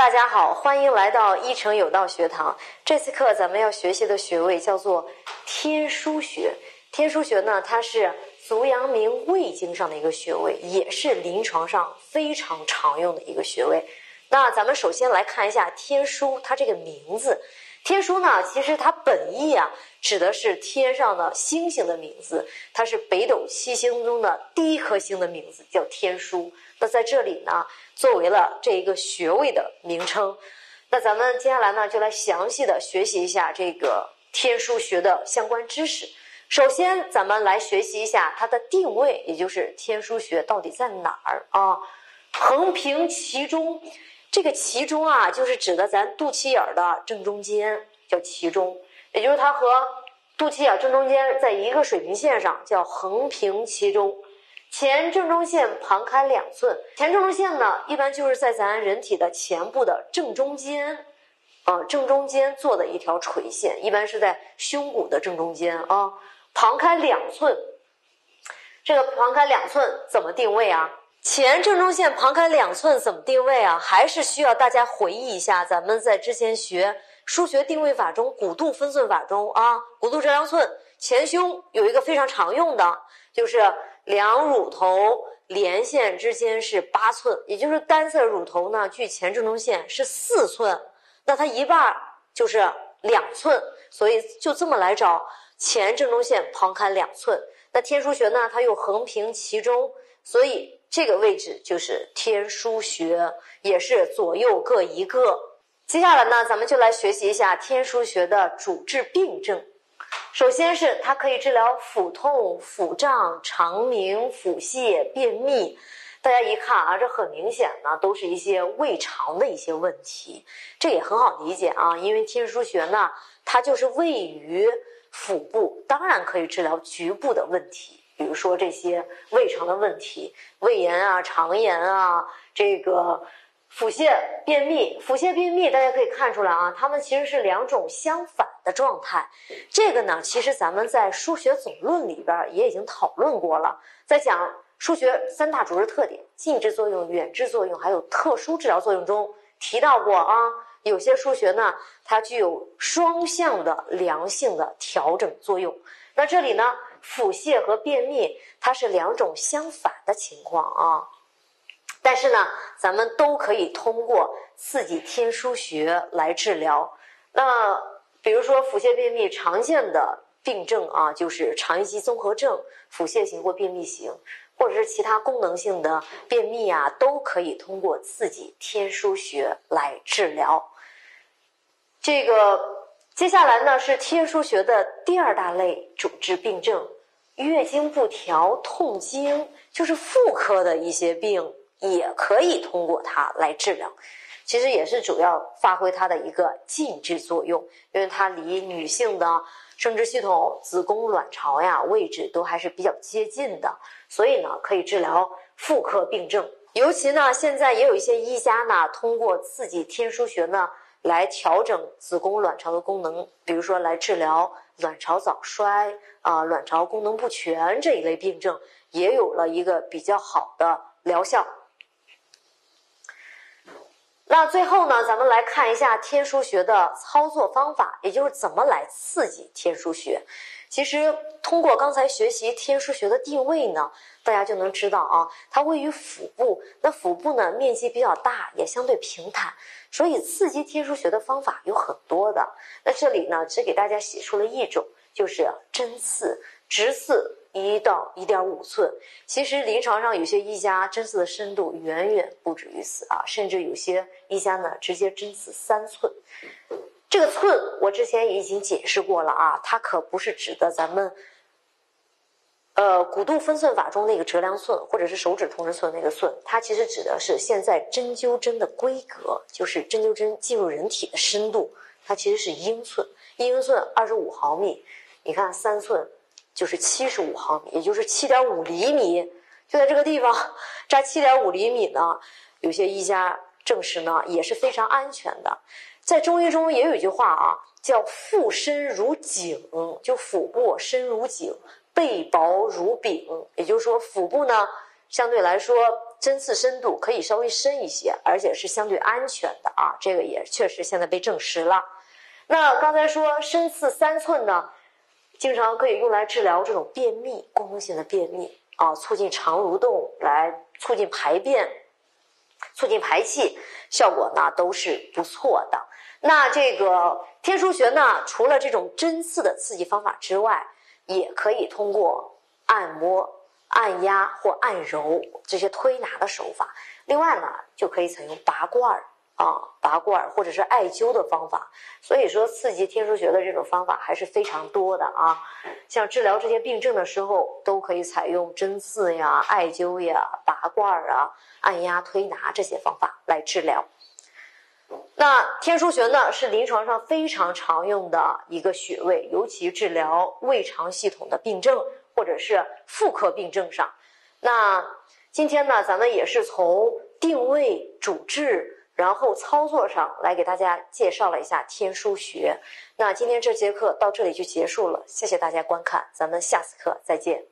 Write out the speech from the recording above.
大家好，欢迎来到一城有道学堂。这次课咱们要学习的学位叫做天枢学。天枢学呢，它是足阳明胃经上的一个穴位，也是临床上非常常用的一个穴位。那咱们首先来看一下天枢，它这个名字。天枢呢，其实它本意啊，指的是天上的星星的名字，它是北斗七星中的第一颗星的名字，叫天枢。那在这里呢，作为了这一个穴位的名称。那咱们接下来呢，就来详细的学习一下这个天枢穴的相关知识。首先，咱们来学习一下它的定位，也就是天枢穴到底在哪儿啊？横平其中，这个其中啊，就是指的咱肚脐眼儿的正中间，叫其中，也就是它和肚脐眼正中间在一个水平线上，叫横平其中。前正中线旁开两寸，前正中线呢，一般就是在咱人体的前部的正中间，啊，正中间做的一条垂线，一般是在胸骨的正中间啊，旁开两寸。这个旁开两寸怎么定位啊？前正中线旁开两寸怎么定位啊？还是需要大家回忆一下，咱们在之前学腧穴定位法中，骨度分寸法中啊，骨度折量寸，前胸有一个非常常用的，就是。两乳头连线之间是八寸，也就是单侧乳头呢，距前正中线是四寸，那它一半就是两寸，所以就这么来找前正中线旁开两寸。那天枢穴呢，它又横平其中，所以这个位置就是天枢穴，也是左右各一个。接下来呢，咱们就来学习一下天枢穴的主治病症。首先是它可以治疗腹痛、腹胀、肠鸣、腹泻、便秘。大家一看啊，这很明显呢，都是一些胃肠的一些问题。这也很好理解啊，因为天枢穴呢，它就是位于腹部，当然可以治疗局部的问题，比如说这些胃肠的问题，胃炎啊、肠炎啊，这个。腹泻、便秘，腹泻、便秘，大家可以看出来啊，它们其实是两种相反的状态。这个呢，其实咱们在《输血总论》里边也已经讨论过了，在讲输血三大主治特点：近治作用、远治作用，还有特殊治疗作用中提到过啊。有些输血呢，它具有双向的良性的调整作用。那这里呢，腹泻和便秘，它是两种相反的情况啊。但是呢，咱们都可以通过刺激天枢穴来治疗。那比如说腹泻、便秘常见的病症啊，就是肠易激综合症、腹泻型或便秘型，或者是其他功能性的便秘啊，都可以通过刺激天枢穴来治疗。这个接下来呢是天枢穴的第二大类主治病症：月经不调、痛经，就是妇科的一些病。也可以通过它来治疗，其实也是主要发挥它的一个禁治作用，因为它离女性的生殖系统、子宫、卵巢呀位置都还是比较接近的，所以呢可以治疗妇科病症。尤其呢，现在也有一些医家呢，通过刺激天枢穴呢来调整子宫、卵巢的功能，比如说来治疗卵巢早衰啊、卵巢功能不全这一类病症，也有了一个比较好的疗效。那最后呢，咱们来看一下天枢穴的操作方法，也就是怎么来刺激天枢穴。其实通过刚才学习天枢穴的定位呢，大家就能知道啊，它位于腹部。那腹部呢面积比较大，也相对平坦，所以刺激天枢穴的方法有很多的。那这里呢，只给大家写出了一种，就是针刺、直刺。一到一点五寸，其实临床上有些医家针刺的深度远远不止于此啊，甚至有些医家呢直接针刺三寸。这个寸我之前已经解释过了啊，它可不是指的咱们，呃，骨度分寸法中那个折量寸，或者是手指同时寸那个寸，它其实指的是现在针灸针的规格，就是针灸针进入人体的深度，它其实是英寸，一英寸二十五毫米，你看三寸。就是七十五毫米，也就是七点五厘米，就在这个地方扎七点五厘米呢。有些医家证实呢也是非常安全的。在中医中也有一句话啊，叫“腹深如井”，就腹部深如井，背薄如饼。也就是说，腹部呢相对来说针刺深度可以稍微深一些，而且是相对安全的啊，这个也确实现在被证实了。那刚才说深刺三寸呢，经常可以用来治疗这种便秘、功能性的便秘啊，促进肠蠕动，来促进排便，促进排气，效果呢都是不错的。那这个天枢穴呢，除了这种针刺的刺激方法之外，也可以通过按摩。按压或按揉这些推拿的手法，另外呢，就可以采用拔罐儿啊，拔罐或者是艾灸的方法。所以说，刺激天枢穴的这种方法还是非常多的啊。像治疗这些病症的时候，都可以采用针刺呀、艾灸呀、拔罐啊、按压推拿这些方法来治疗。那天枢穴呢，是临床上非常常用的一个穴位，尤其治疗胃肠系统的病症。或者是妇科病症上，那今天呢，咱们也是从定位、主治，然后操作上来给大家介绍了一下天枢穴。那今天这节课到这里就结束了，谢谢大家观看，咱们下次课再见。